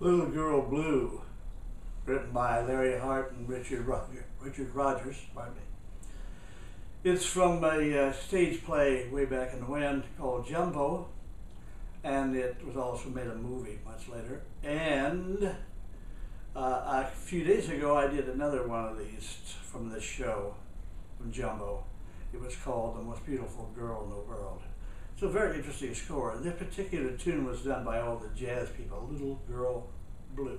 Blue, written by Larry Hart and Richard Roger, Richard Rodgers. Pardon me. It's from a uh, stage play way back in the wind called Jumbo, and it was also made a movie much later. And uh, a few days ago, I did another one of these from this show, from Jumbo. It was called The Most Beautiful Girl in the World. A very interesting score. This particular tune was done by all the jazz people, Little Girl Blue.